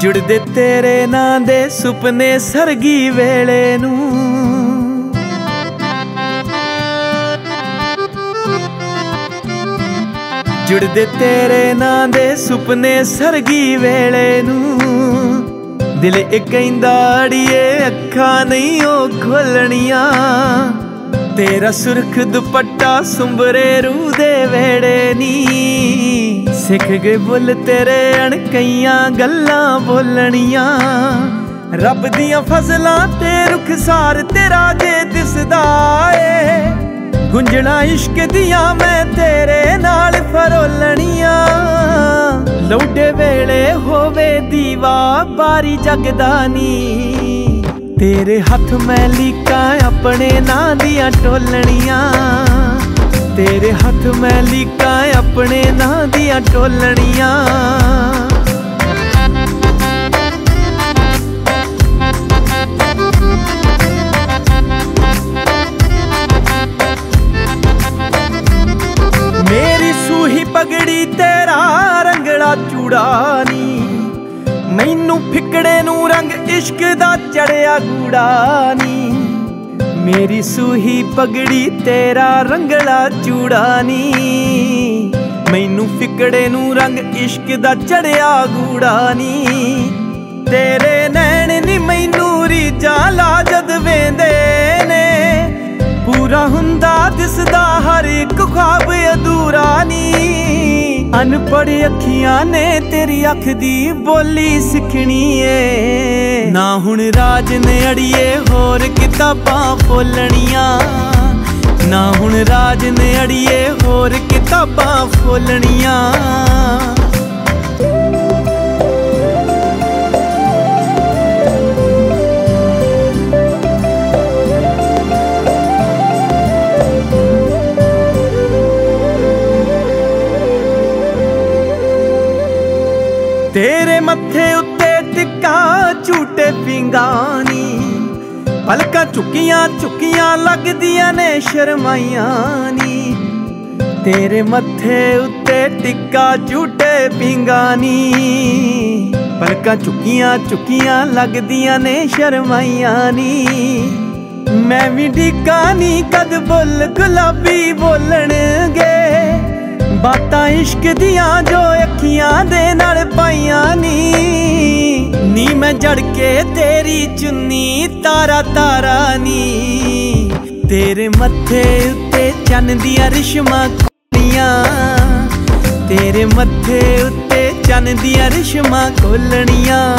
ਜੁੜਦੇ ਤੇਰੇ ਨਾਂ ਦੇ ਸੁਪਨੇ ਸਰਗੀ ਵੇਲੇ ਨੂੰ। ਜੁੜਦੇ ਤੇਰੇ ਨਾਂ ਦੇ ਸੁਪਨੇ ਸਰਗੀ ਵੇਲੇ ਨੂੰ। ਦਿਲ ਇੱਕ ਕਹਿੰਦਾ, ਅੜੀਏ ਅੱਖਾਂ ਨਹੀਂ ਉਹ ਖੋਲਣੀਆਂ। ਤੇਰਾ ਸੁਰਖ ਦੁਪੱਟਾ ਸੁੰਬਰੇ ਰੂ ਦੇ ਵੇੜੇ ਨੀ। ਸਿੱਖ ਗਏ ਬੁੱਲ ਤੇਰੇ ਅਣਕਈਆਂ ਗੱਲਾਂ ਬੋਲਣੀਆਂ। ਰੱਬ ਦੀਆਂ ਫਜ਼ਲਾਂ ਤੇ ਰੁਖਸਾਰ ਤੇਰਾ ਜੇ ਦਿਸਦਾ ਏ। ਗੁੰਜਣਾ ਇਸ਼ਕ ਦੀਆਂ ਮੈਂ ਤੇਰੇ ਨਾਲ ਫਰੋਲਣੀਆਂ। ਲੌਡੇ ਵੇਲੇ ਹੋਵੇ ਦੀਵਾ, ਬਾਰੀ ਜਗਦਾ ਨੀ। ਤੇਰੇ ਹੱਥ ਮੈਂ ਲੀਕਾਂ, ਆਪਣੇ ਨਾਂ ਦੀਆਂ ਟੋਲਣੀਆਂ ਤੇਰੇ ਹੱਥ ਮੈਂ ਲੀਕਾਂ, ਆਪਣੇ ਨਾਂ ਦੀਆਂ ਟੋਲਣੀਆਂ ਮੇਰੀ ਸੂਹੀ ਪਗੜੀ ਤੇਰਾ ਰੰਗੜਾ ਚੂੜਾ ਨੀ। ਮੈਨੂੰ ਫਿਕੜੇ ਨੂੰ ਰੰਗ ਇਸ਼ਕ ਦਾ ਚੜਿਆ ਗੂੜਾ ਨੀ। ਮੇਰੀ ਸੂਹੀ ਪਗੜੀ ਤੇਰਾ ਰੰਗਲਾ ਚੂੜਾ ਨੀ। ਮੈਨੂੰ ਫਿਕੜੇ ਨੂੰ ਰੰਗ ਇਸ਼ਕ ਦਾ ਚੜਿਆ ਗੂੜਾ ਨੀ। ਤੇਰੇ ਨੈਣ ਨੀ ਮੈਨੂੰ ਰੀਜਾਂ ਲਾ ਜਦ ਵੇਂਦੇ ਨੇ। ਪੂਰਾ ਹੁੰਦਾ ਦਿਸਦਾ ਹਰ ਇੱਕ ਖਾਬ ਅਧੂਰਾ ਨੀ। ਅਨਪੜ ਅੱਖੀਆਂ ਨੇ ਤੇਰੀ ਅੱਖ ਦੀ ਬੋਲੀ ਸਿੱਖਣੀ ਏ। ਨਾ ਹੁਣ ਰਾਜ ਨੇ ਅੜੀਏ ਹੋਰ ਕਿਤਾਬਾਂ ਫੋਲਣੀਆਂ ਨਾ ਹੁਣ ਰਾਜ ਨੇ ਅੜੀਏ ਹੋਰ ਕਿਤਾਬਾਂ ਫੋਲਣੀਆਂ ਤੇਰੇ ਮੱਥੇ ਉੱਤੇ ਟਿੱਕਾ ਝੂਟੇ ਪਿੰਗਾਨੀ। ਪਲਕਾਂ ਚੁੱਕੀਆਂ ਚੁੱਕੀਆਂ ਲੱਗਦੀਆਂ ਨੇ ਸ਼ਰਮਾਈਆਂ ਨੀ ਤੇਰੇ ਮੱਥੇ ਉੱਤੇ ਟਿੱਕਾ ਝੂਟੇ ਪਿੰਗਾਨੀ। ਪਲਕਾਂ ਚੁੱਕੀਆਂ ਚੁੱਕੀਆਂ ਲੱਗਦੀਆਂ ਨੇ ਸ਼ਰਮਾਈਆਂ ਨੀ ਮੈਂ ਵੀ ਢੀਕਾਨੀ ਕਦ ਬੁੱਲ ਗੁਲਾਬੀ ਬੋਲਣਗੇ। ਬਾਤਾਂ ਇਸ਼ਕ ਦੀਆਂ ਜੋ ਅੱਖੀਆਂ ਦੇ ਨਾਲ ਪਾਈਆਂ ਨੀ। ਨੀ ਮੈਂ ਜੜ ਕੇ ਤੇਰੀ ਚੁੰਨੀ, ਤਾਰਾ ਤਾਰਾ ਨੀ। ਤੇਰੇ ਮੱਥੇ ਉੱਤੇ ਚੰਨ ਦੀਆਂ ਰਿਸ਼ਮਾਂ ਖੋਲੀਆਂ ਤੇਰੇ ਮੱਥੇ ਉੱਤੇ ਚੰਨ ਦੀਆਂ ਰਿਸ਼ਮਾਂ ਖੋਲਣੀਆਂ।